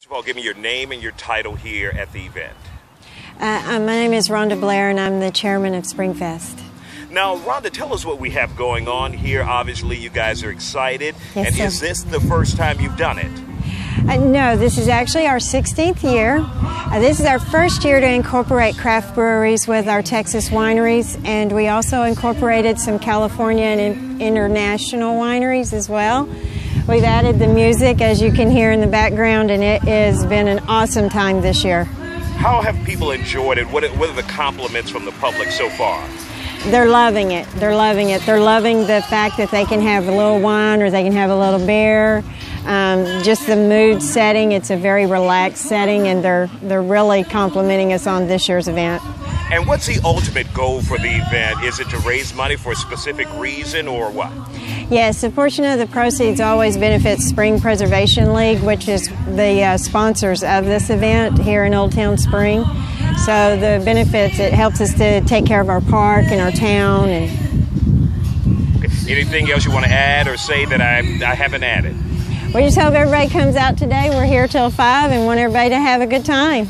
First of all, give me your name and your title here at the event. Uh, uh, my name is Rhonda Blair, and I'm the chairman of Springfest. Now, Rhonda, tell us what we have going on here. Obviously, you guys are excited. Yes, and sir. is this the first time you've done it? Uh, no, this is actually our 16th year. Uh, this is our first year to incorporate craft breweries with our Texas wineries, and we also incorporated some California and in- international wineries as well. We've added the music, as you can hear in the background, and it has been an awesome time this year. How have people enjoyed it? What are, what are the compliments from the public so far? They're loving it. They're loving it. They're loving the fact that they can have a little wine or they can have a little beer. Um, just the mood setting. It's a very relaxed setting, and they're they're really complimenting us on this year's event. And what's the ultimate goal for the event? Is it to raise money for a specific reason or what? Yes, a portion of the proceeds always benefits Spring Preservation League, which is the uh, sponsors of this event here in Old Town Spring. So the benefits it helps us to take care of our park and our town and Anything else you want to add or say that I, I haven't added? we just hope everybody comes out today. We're here till 5 and want everybody to have a good time.